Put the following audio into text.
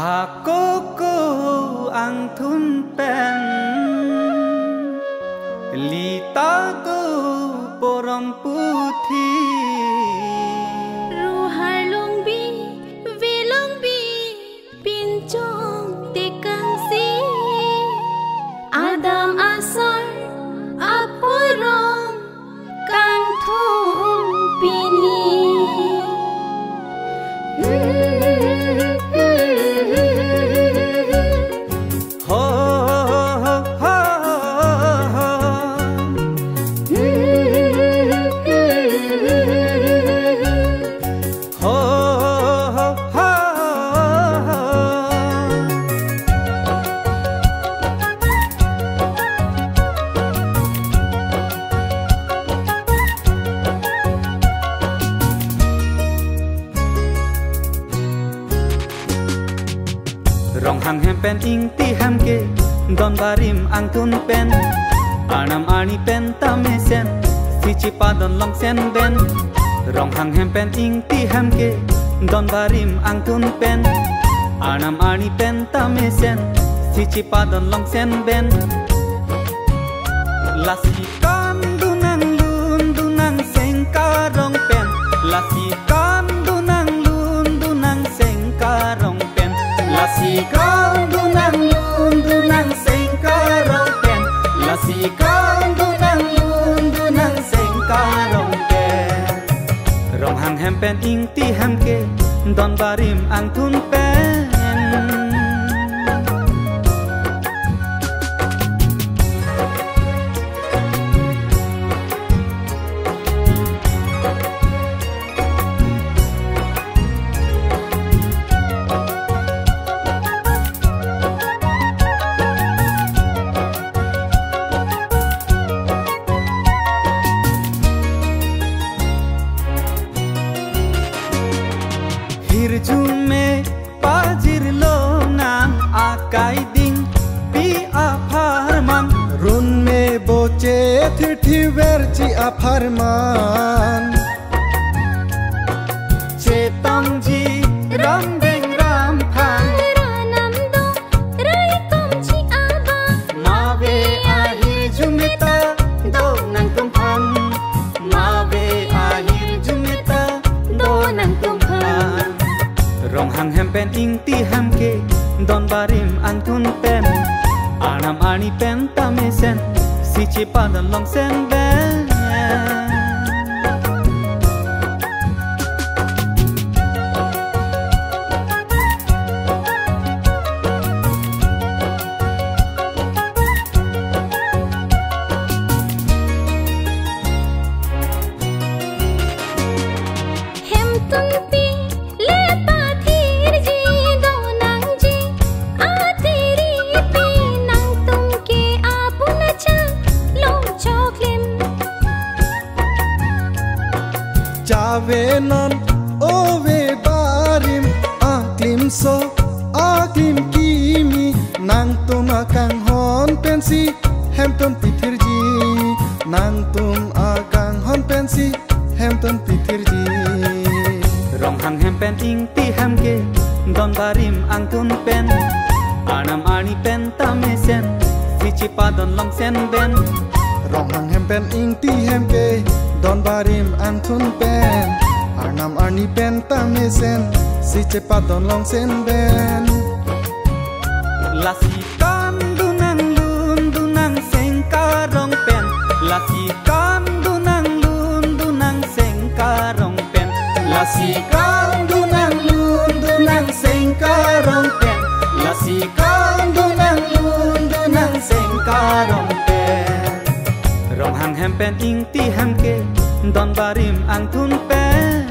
Hakoko ang tunpen Lita ko putih. Rong hang hem pen, ing ti ham ke. Don barim ang tun pen. Anam ani pen ta me sen. Sichi pa don long sen ben. Rong hang hem pen, ing ti ham ke. Don barim ang tun pen. Anam ani pen ta me sen. Sichi pa don long sen ben. Lasi kan dunang lun dunang ca rong pen. Lasi Kasikang dunang dunang seng karong ke Rong hang hempen ing ti hemke Don barim ang tun pen जेथिल थी वेरची अफरमान 제땅지 람뱅람 판. 라남도 라이컴치 아바. 마베 아힐 중메타 도난꿈판. 마베 아힐 중메타 도난꿈판. 롱항 햄펜 잉티 함께 돈바림 안쿤 펜 아남 아니 펜 따메센 sen sichi padan long sen ben non ove barim. Aklim so aklim kimi. Nang tum akang hon pensi Hampton pitirji nang tum akang hon pensi Hampton pitirji rong hang hem pen ing ti ham ke. Don barim ang thun pen. Anam ani pen ta me sen. Sichi padan long sen ben. Rong hang hem pen ing ti hem ke. Don barim ang thun pen arnam arni pen ta me sen, si che pa don long sen ben. Lasi kan dunang lun dunang sen karong pen. Lasi kan dunang lun dunang sen karong pen. Lasi kan dunang lun dunang sen karong pen. Lasi kan dunang lun dunang sen karong pen. Rong hang hem pen, ing ti hang ke, don barim ang tun pen.